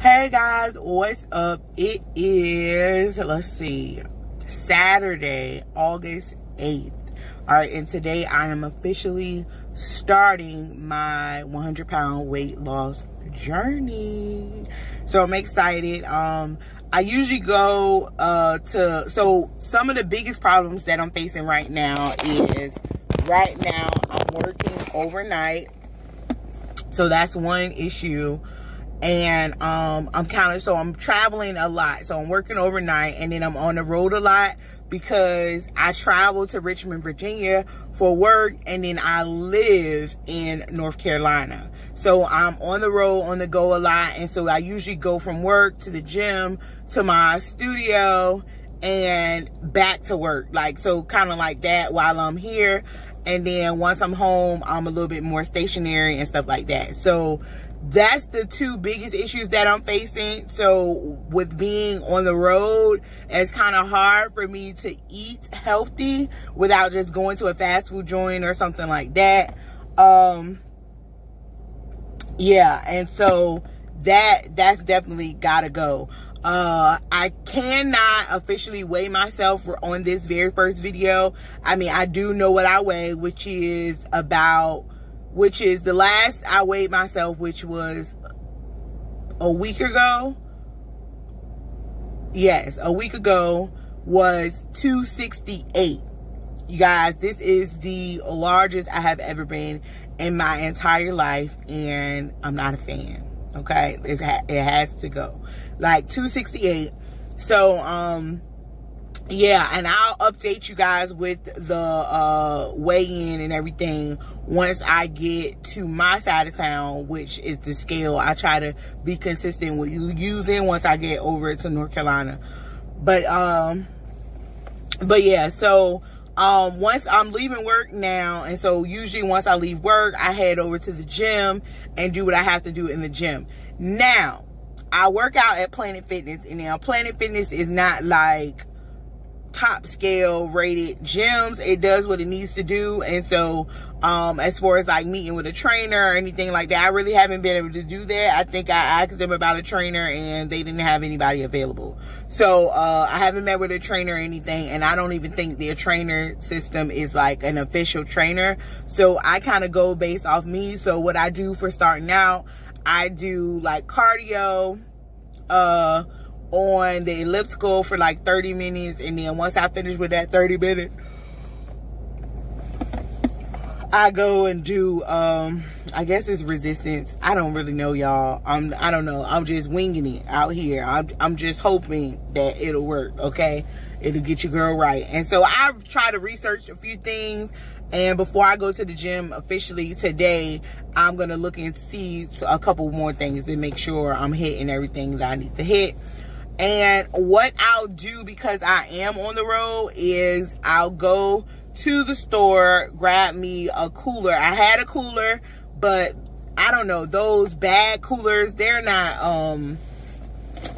Hey guys, what's up? It is, let's see, Saturday, August 8th. All right, and today I am officially starting my 100 pound weight loss journey. So I'm excited. Um, I usually go uh, to, so some of the biggest problems that I'm facing right now is right now I'm working overnight so that's one issue. And um, I'm kind of, so I'm traveling a lot. So I'm working overnight and then I'm on the road a lot because I travel to Richmond, Virginia for work and then I live in North Carolina. So I'm on the road, on the go a lot. And so I usually go from work to the gym to my studio and back to work. Like, so kind of like that while I'm here. And then once I'm home, I'm a little bit more stationary and stuff like that. So that's the two biggest issues that I'm facing. So with being on the road, it's kind of hard for me to eat healthy without just going to a fast food joint or something like that. Um, yeah, and so that that's definitely gotta go. Uh, I cannot officially weigh myself on this very first video. I mean, I do know what I weigh, which is about, which is the last I weighed myself, which was a week ago. Yes, a week ago was 268. You guys, this is the largest I have ever been in my entire life, and I'm not a fan okay it's it has to go like 268 so um yeah and i'll update you guys with the uh weigh-in and everything once i get to my side of town which is the scale i try to be consistent with using once i get over to north carolina but um but yeah so um, once I'm leaving work now, and so usually once I leave work, I head over to the gym and do what I have to do in the gym. Now, I work out at Planet Fitness, and now Planet Fitness is not like top scale rated gyms. It does what it needs to do. And so, um, as far as like meeting with a trainer or anything like that, I really haven't been able to do that. I think I asked them about a trainer and they didn't have anybody available. So, uh, I haven't met with a trainer or anything. And I don't even think their trainer system is like an official trainer. So I kind of go based off me. So what I do for starting out, I do like cardio, uh, on the elliptical for like 30 minutes. And then once I finish with that 30 minutes, I go and do, um, I guess it's resistance. I don't really know, y'all. I'm, I don't know. I'm just winging it out here. I'm, I'm just hoping that it'll work, okay? It'll get your girl right. And so I try to research a few things. And before I go to the gym officially today, I'm going to look and see a couple more things and make sure I'm hitting everything that I need to hit. And what I'll do because I am on the road is I'll go to the store, grab me a cooler. I had a cooler, but I don't know, those bag coolers, they're not, um,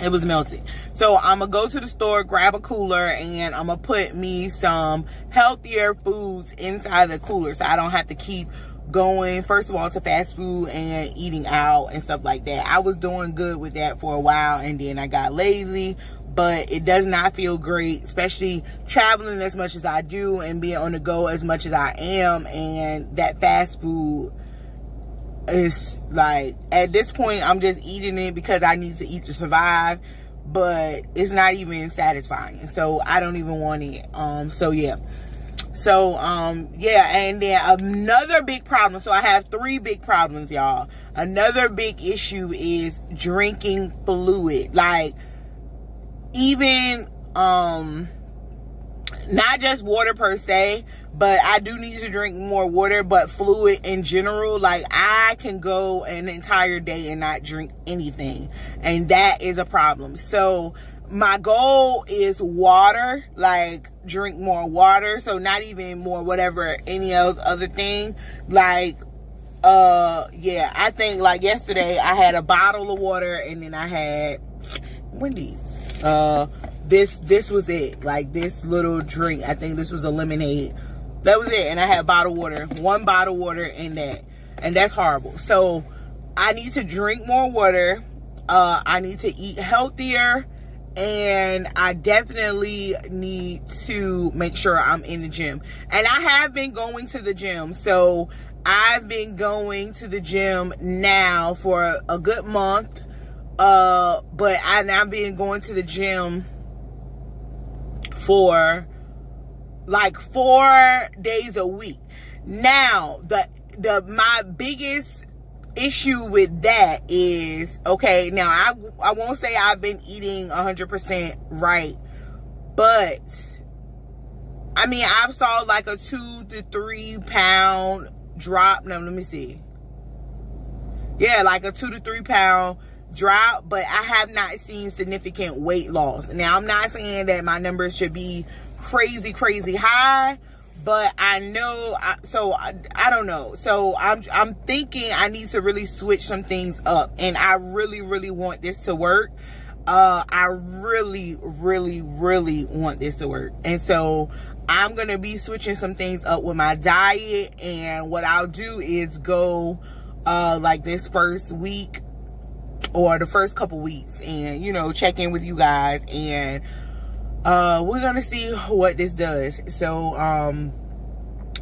it was melted. So I'm gonna go to the store, grab a cooler, and I'm gonna put me some healthier foods inside the cooler so I don't have to keep going first of all to fast food and eating out and stuff like that. I was doing good with that for a while and then i got lazy. But it does not feel great especially traveling as much as i do and being on the go as much as i am. And that fast food is like at this point i'm just eating it because i need to eat to survive. But it's not even satisfying. So i don't even want it. Um so yeah so, um, yeah, and then another big problem. So I have three big problems, y'all. Another big issue is drinking fluid. Like, even, um, not just water per se, but I do need to drink more water, but fluid in general. Like I can go an entire day and not drink anything. And that is a problem. So my goal is water, like drink more water. So not even more whatever any other thing. Like uh yeah, I think like yesterday I had a bottle of water and then I had Wendy's. Uh this this was it. Like this little drink. I think this was a lemonade. That was it. And I had bottled water. One bottle water in that. And that's horrible. So I need to drink more water uh, I need to eat healthier and I definitely need to make sure I'm in the gym. And I have been going to the gym. So I've been going to the gym now for a good month. Uh, but I, I've been going to the gym for like four days a week. Now, the the my biggest issue with that is okay now i i won't say i've been eating 100% right but i mean i've saw like a two to three pound drop now let me see. Yeah like a two to three pound drop but i have not seen significant weight loss. Now i'm not saying that my numbers should be crazy crazy high but I know I, so I, I don't know. So I'm I'm thinking I need to really switch some things up and I really really want this to work. Uh I really really really want this to work. And so I'm gonna be switching some things up with my diet and what I'll do is go uh like this first week or the first couple weeks and you know check in with you guys and uh we're gonna see what this does. So um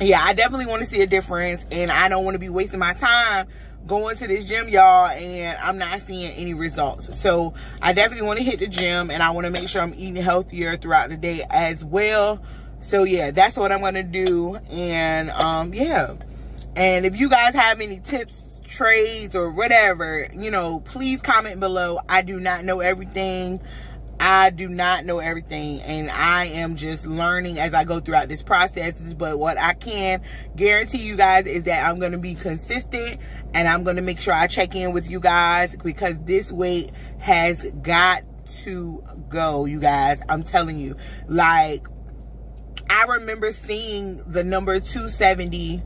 yeah i definitely want to see a difference and i don't want to be wasting my time going to this gym y'all and i'm not seeing any results. So i definitely want to hit the gym and i want to make sure i'm eating healthier throughout the day as well. So yeah that's what i'm gonna do and um yeah. And if you guys have any tips trades or whatever you know please comment below. I do not know everything I do not know everything and I am just learning as I go throughout this process. But what I can guarantee you guys is that I'm going to be consistent and I'm going to make sure I check in with you guys because this weight has got to go, you guys. I'm telling you. Like, I remember seeing the number 270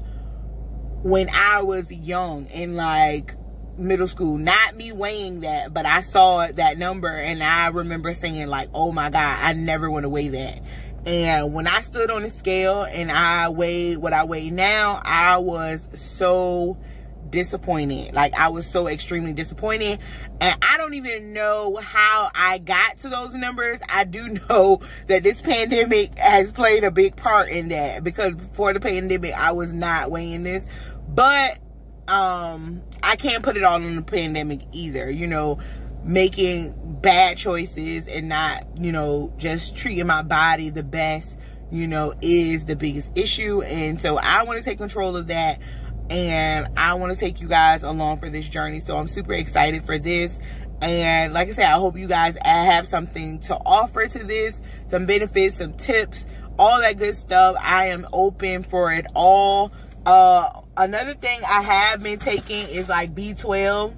when I was young and like middle school. Not me weighing that, but I saw that number and I remember saying like, oh my God, I never want to weigh that. And when I stood on the scale and I weighed what I weigh now, I was so disappointed. Like I was so extremely disappointed. And I don't even know how I got to those numbers. I do know that this pandemic has played a big part in that because before the pandemic, I was not weighing this. But um I can't put it all on the pandemic either, you know, making bad choices and not, you know, just treating my body the best, you know, is the biggest issue. And so I want to take control of that and I want to take you guys along for this journey. So I'm super excited for this. And like I said, I hope you guys have something to offer to this, some benefits, some tips, all that good stuff. I am open for it all. Uh, another thing I have been taking is like B12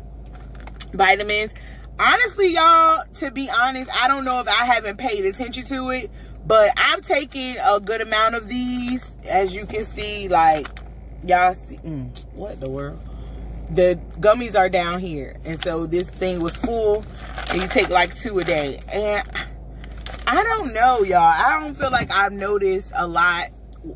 vitamins. Honestly, y'all, to be honest, I don't know if I haven't paid attention to it, but I'm taking a good amount of these. As you can see, like, y'all see, mm, what the world? The gummies are down here. And so this thing was full, and you take like two a day. And I don't know, y'all. I don't feel like I've noticed a lot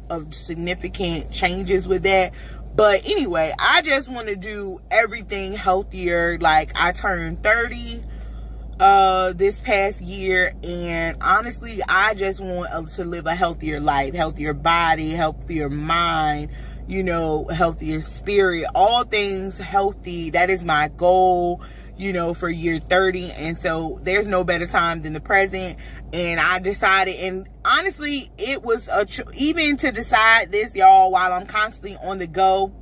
of significant changes with that but anyway i just want to do everything healthier. Like i turned 30 uh this past year and honestly i just want to live a healthier life healthier body healthier mind you know healthier spirit all things healthy. That is my goal you know, for year 30. And so there's no better time than the present. And I decided, and honestly, it was a, even to decide this, y'all, while I'm constantly on the go,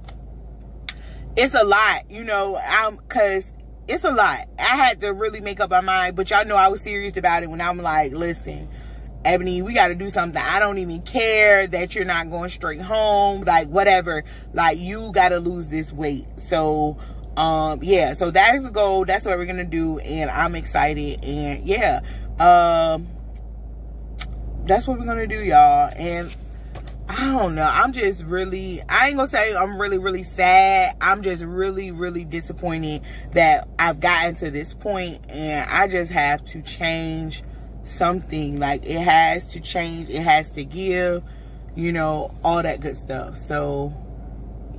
it's a lot, you know, I'm, cause it's a lot. I had to really make up my mind, but y'all know I was serious about it when I'm like, listen, Ebony, we got to do something. I don't even care that you're not going straight home, like whatever. Like you got to lose this weight. So um yeah so that is the goal. That's what we're gonna do and i'm excited and yeah. Um that's what we're gonna do y'all and i don't know. I'm just really i ain't gonna say i'm really really sad. I'm just really really disappointed that i've gotten to this point and i just have to change something. Like it has to change. It has to give you know all that good stuff. So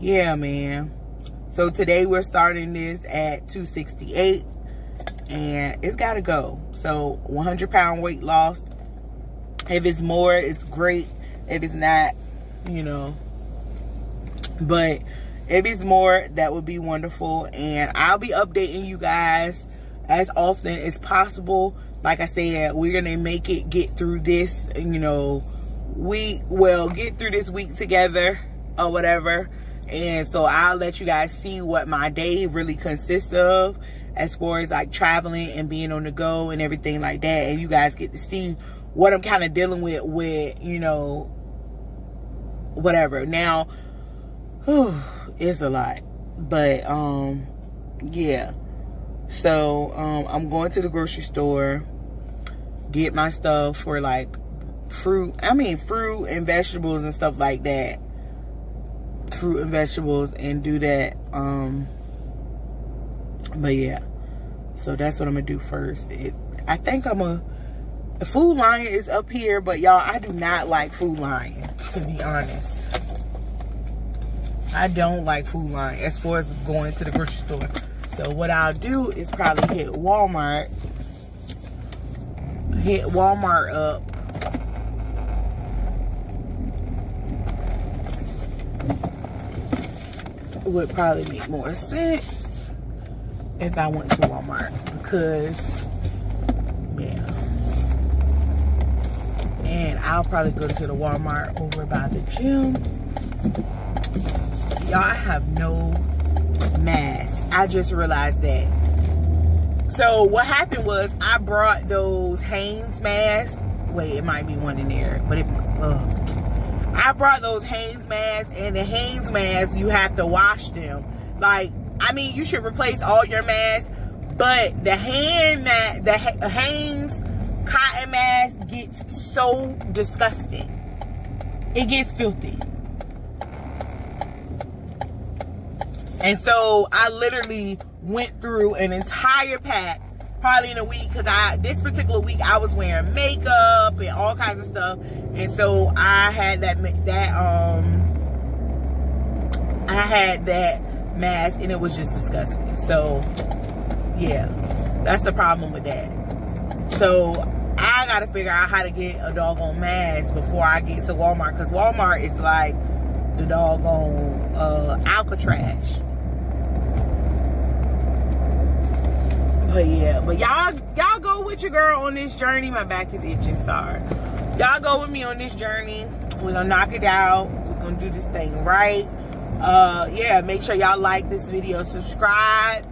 yeah man so today we're starting this at 268 and it's got to go. So 100 pound weight loss. If it's more, it's great. If it's not, you know. But if it's more, that would be wonderful. And I'll be updating you guys as often as possible. Like I said, we're to make it get through this, you know, we will get through this week together or whatever. And so I'll let you guys see what my day really consists of as far as like traveling and being on the go and everything like that. And you guys get to see what I'm kind of dealing with with, you know, whatever. Now, whew, it's a lot. But, um, yeah. So, um, I'm going to the grocery store, get my stuff for like fruit. I mean, fruit and vegetables and stuff like that. Fruit and vegetables and do that. Um, but yeah. So that's what I'm gonna do first. It, I think I'm a, Food Lion is up here, but y'all, I do not like Food Lion, to be honest. I don't like Food Lion as far as going to the grocery store. So what I'll do is probably hit Walmart, hit Walmart up would probably make more sense if I went to Walmart because, yeah. And I'll probably go to the Walmart over by the gym. Y'all, I have no mask. I just realized that. So what happened was I brought those Hanes masks. Wait, it might be one in there, but it, uh, I brought those Hanes masks, and the Hanes masks, you have to wash them. Like, I mean, you should replace all your masks, but the hand mask, the Hanes cotton mask gets so disgusting. It gets filthy. And so I literally went through an entire pack probably in a week because I this particular week I was wearing makeup and all kinds of stuff. And so I had that that um I had that mask and it was just disgusting. So yeah that's the problem with that. So I gotta figure out how to get a doggone mask before I get to Walmart because Walmart is like the doggone uh Alcatraz But yeah, but y'all y'all go with your girl on this journey. My back is itching, sorry. Y'all go with me on this journey. We're gonna knock it out. We're gonna do this thing right. Uh yeah, make sure y'all like this video, subscribe,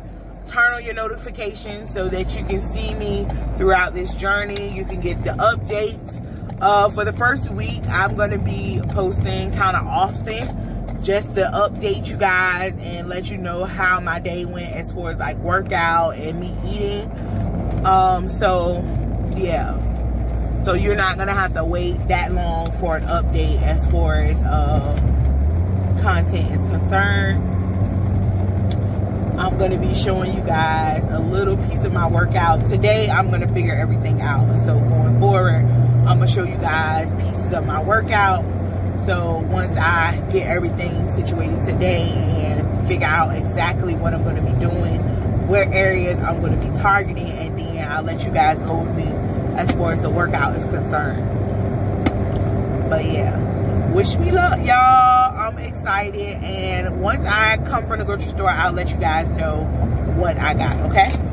turn on your notifications so that you can see me throughout this journey. You can get the updates. Uh, for the first week, I'm gonna be posting kind of often just to update you guys and let you know how my day went as far as like workout and me eating. Um, so yeah. So you're not gonna have to wait that long for an update as far as uh, content is concerned. I'm gonna be showing you guys a little piece of my workout. Today I'm gonna figure everything out. So going forward, I'm gonna show you guys pieces of my workout so once I get everything situated today and figure out exactly what I'm going to be doing, where areas I'm going to be targeting, and then I'll let you guys go with me as far as the workout is concerned. But yeah, wish me luck, y'all. I'm excited. And once I come from the grocery store, I'll let you guys know what I got, okay?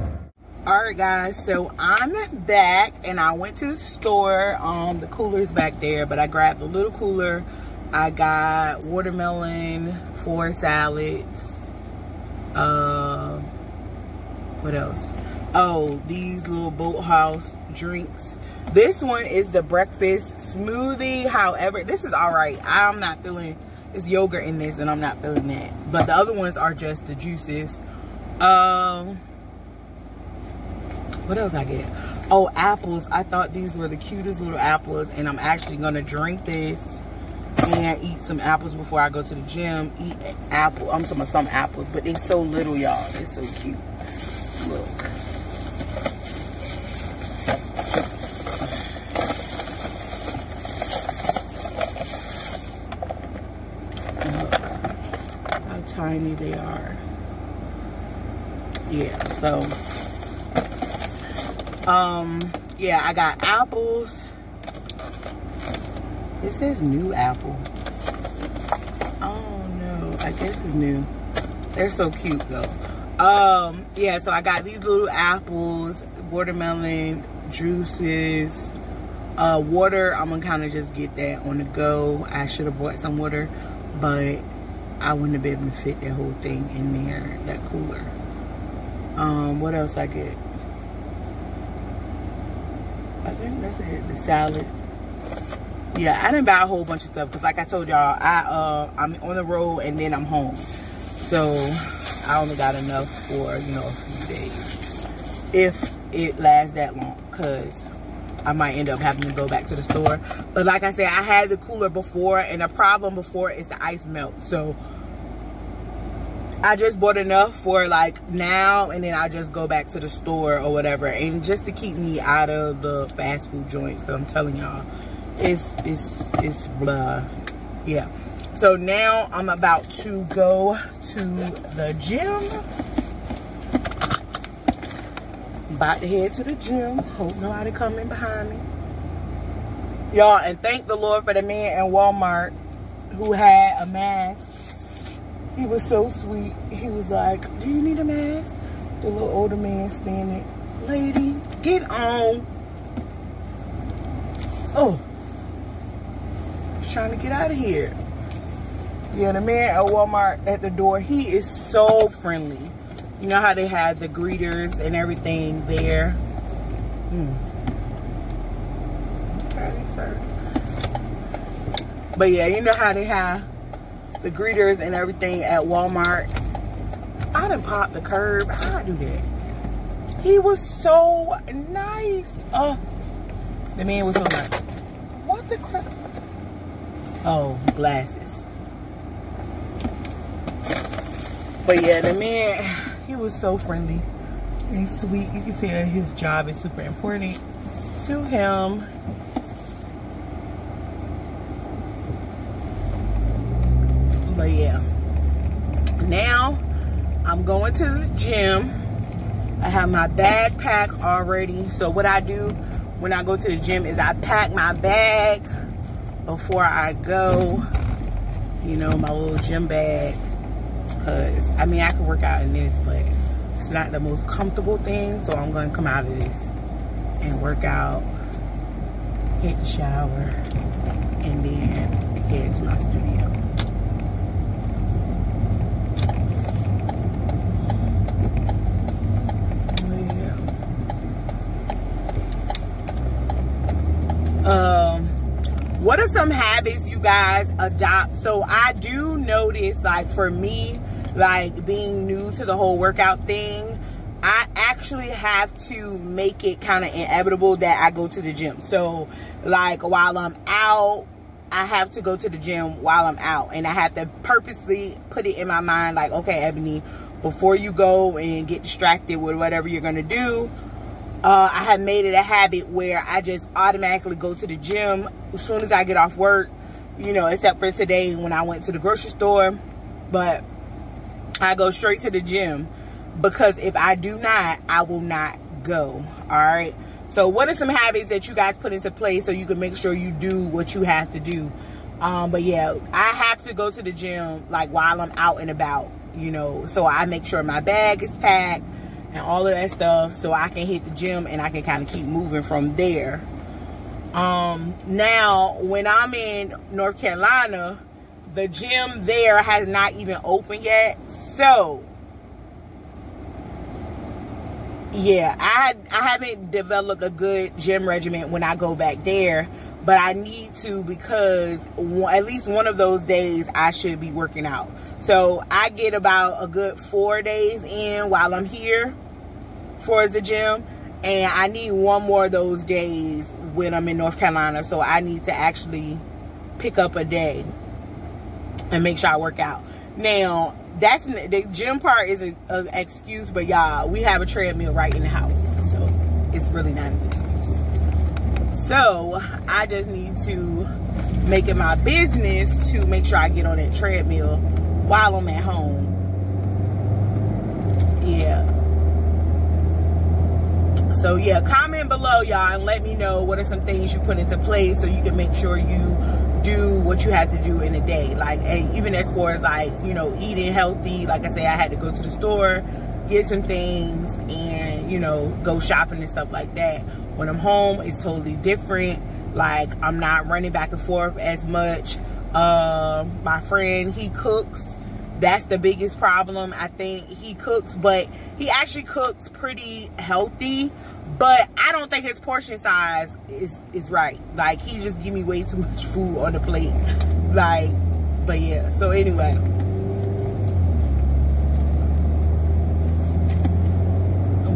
All right guys so i'm back and i went to the store um the cooler's back there but i grabbed a little cooler I got watermelon, four salads. Uh, what else? Oh, these little Bolthouse drinks. This one is the breakfast smoothie. However, this is all right. I'm not feeling, it's yogurt in this and I'm not feeling that. But the other ones are just the juices. Um, what else I get? Oh, apples. I thought these were the cutest little apples and I'm actually going to drink this and eat some apples before I go to the gym. Eat apple. I'm talking about some apples, but it's so little, y'all. It's so cute. Look. Look how tiny they are. Yeah, so Um, yeah, I got apples. It says new apple. Oh no, I guess it's new. They're so cute though. Um, yeah, so I got these little apples, watermelon, juices, uh, water. I'm gonna kind of just get that on the go. I should have bought some water, but I wouldn't have been able to fit that whole thing in there, that cooler. Um, what else I get? I think that's it. The salads. Yeah, I didn't buy a whole bunch of stuff because, like I told y'all, I uh I'm on the road and then I'm home, so I only got enough for you know a few days, if it lasts that long, because I might end up having to go back to the store. But like I said, I had the cooler before, and the problem before is the ice melt. So I just bought enough for like now, and then I just go back to the store or whatever, and just to keep me out of the fast food joints. I'm telling y'all, it's it's it's blah. Yeah. So now I'm about to go to the gym about to head to the gym. Hope nobody coming behind me. Y'all, and thank the Lord for the man in Walmart who had a mask. He was so sweet. He was like, do you need a mask? The little older man standing, lady, get on. Oh, he's trying to get out of here. Yeah, the man at Walmart at the door, he is so friendly. You know how they have the greeters and everything there? Hmm. Okay, sir. But yeah, you know how they have the greeters and everything at Walmart. I didn't pop the curb. How I do that? He was so nice. Oh, the man was so nice. What the crap? Oh, glasses. But yeah, the man he was so friendly and sweet. You can tell his job is super important to him. But yeah, now I'm going to the gym. I have my bag packed already. So what I do when I go to the gym is I pack my bag before I go. You know, my little gym bag because I mean I can work out in this but it's not the most comfortable thing so I'm going to come out of this and work out hit the shower and then head to my studio um what are some habits you guys adopt. So i do notice like for me like being new to the whole workout thing, I actually have to make it kind of inevitable that I go to the gym. So like while I'm out, I have to go to the gym while I'm out. And I have to purposely put it in my mind like, okay, Ebony, before you go and get distracted with whatever you're going to do, uh, I have made it a habit where I just automatically go to the gym. As soon as I get off work, you know, except for today when I went to the grocery store. But I go straight to the gym because if I do not, I will not go. All right. So what are some habits that you guys put into place so you can make sure you do what you have to do? Um, but yeah, I have to go to the gym like while I'm out and about, you know, so I make sure my bag is packed and all of that stuff so I can hit the gym and I can kind of keep moving from there. Um, now, when I'm in North Carolina, the gym there has not even opened yet. So, yeah, I I haven't developed a good gym regimen when I go back there, but I need to because at least one of those days I should be working out. So I get about a good four days in while I'm here for the gym, and I need one more of those days when I'm in North Carolina. So I need to actually pick up a day and make sure I work out. Now, that's the gym part is an excuse, but y'all, we have a treadmill right in the house, so it's really not an excuse. So I just need to make it my business to make sure I get on that treadmill while I'm at home. Yeah. So yeah, comment below y'all and let me know what are some things you put into place so you can make sure you do what you have to do in a day. Like even as far as like, you know, eating healthy, like I say, I had to go to the store, get some things and, you know, go shopping and stuff like that. When I'm home, it's totally different. Like I'm not running back and forth as much. Uh, my friend, he cooks that's the biggest problem i think. He cooks but he actually cooks pretty healthy but i don't think his portion size is is right. Like he just give me way too much food on the plate. Like but yeah so anyway.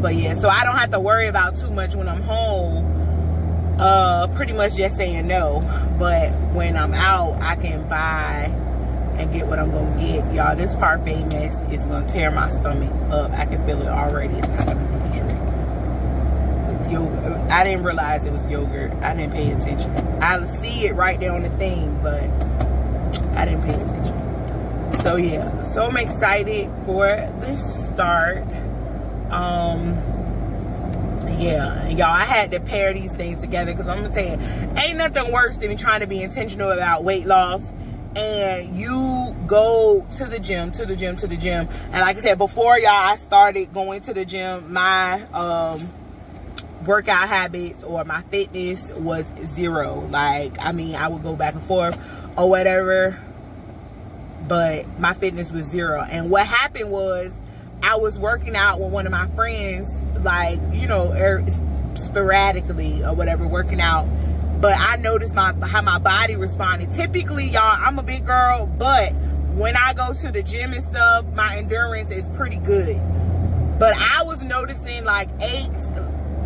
But yeah so i don't have to worry about too much when i'm home. Uh pretty much just saying no. But when i'm out i can buy and get what I'm gonna get. Y'all, this parfait mess is gonna tear my stomach up. I can feel it already. It's not gonna do the trick. It's yogurt. I didn't realize it was yogurt. I didn't pay attention. I see it right there on the thing, but I didn't pay attention. So yeah, so I'm excited for this start. Um, yeah y'all i had to pair these things together because i'm gonna tell you ain't nothing worse than trying to be intentional about weight loss and you go to the gym, to the gym, to the gym. And like I said, before y'all, I started going to the gym, my um, workout habits or my fitness was zero. Like, I mean, I would go back and forth or whatever, but my fitness was zero. And what happened was I was working out with one of my friends, like, you know, er, sporadically or whatever, working out but I noticed my how my body responded. Typically, y'all, I'm a big girl, but when I go to the gym and stuff, my endurance is pretty good. But I was noticing like aches.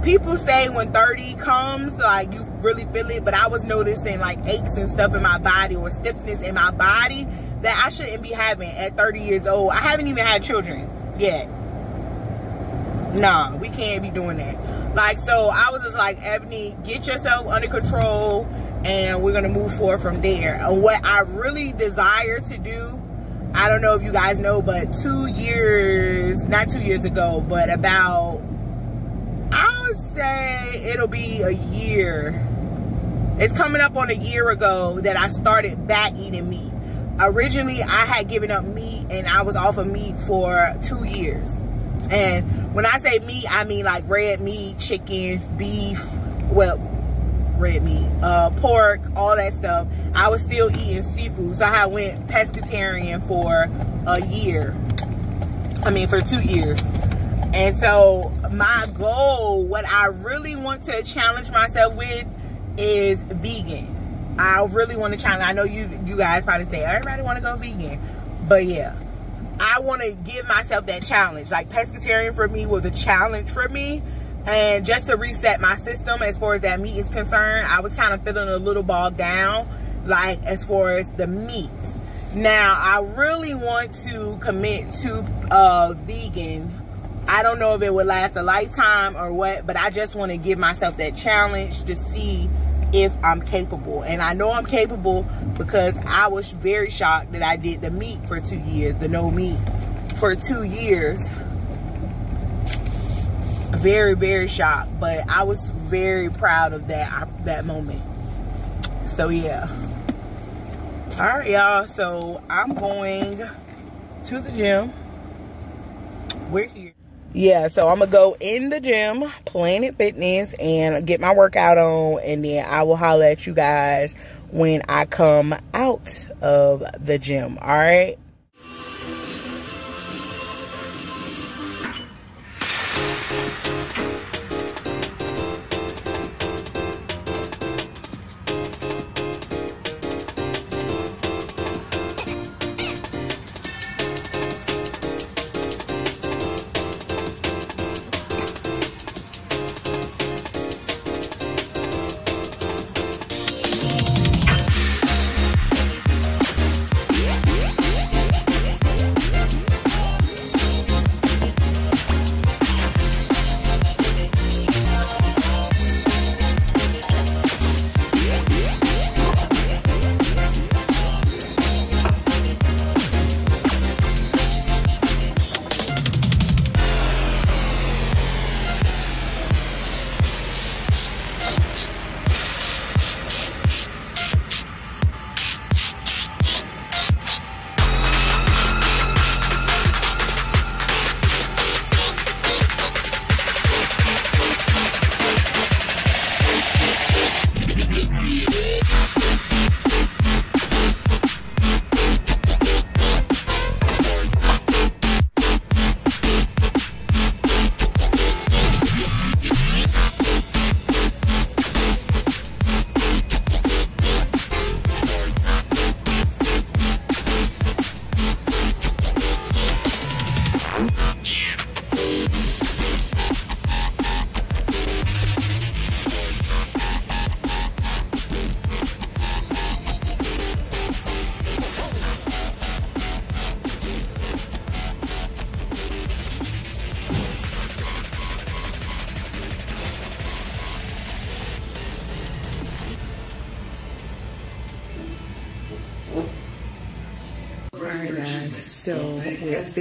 People say when 30 comes, like you really feel it, but I was noticing like aches and stuff in my body or stiffness in my body that I shouldn't be having at 30 years old. I haven't even had children yet. Nah, we can't be doing that. Like, so I was just like, Ebony, get yourself under control and we're going to move forward from there. And what I really desire to do, I don't know if you guys know, but two years, not two years ago, but about, I would say it'll be a year. It's coming up on a year ago that I started back eating meat. Originally, I had given up meat and I was off of meat for two years. And when I say meat, I mean like red meat, chicken, beef, well, red meat, uh, pork, all that stuff. I was still eating seafood. So I went pescatarian for a year. I mean, for two years. And so my goal, what I really want to challenge myself with is vegan. I really want to challenge. I know you you guys probably say everybody want to go vegan, but yeah, I want to give myself that challenge. Like pescatarian for me was a challenge for me. And just to reset my system as far as that meat is concerned, I was kind of feeling a little bogged down, like as far as the meat. Now, I really want to commit to uh, vegan. I don't know if it would last a lifetime or what, but I just want to give myself that challenge to see if I'm capable. And I know I'm capable because I was very shocked that I did the meat for two years, the no meat for two years. Very, very shocked, but I was very proud of that that moment. So yeah. All right, y'all. So I'm going to the gym. We're here yeah, so I'm gonna go in the gym, Planet Fitness, and get my workout on, and then I will holler at you guys when I come out of the gym. All right.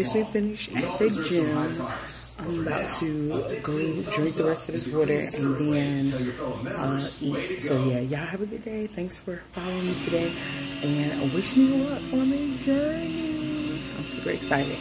Officially finished at the gym. I'm about to go drink the rest of this water and then uh, eat. So yeah, y'all have a good day. Thanks for following me today and wish me luck on the journey. I'm super excited.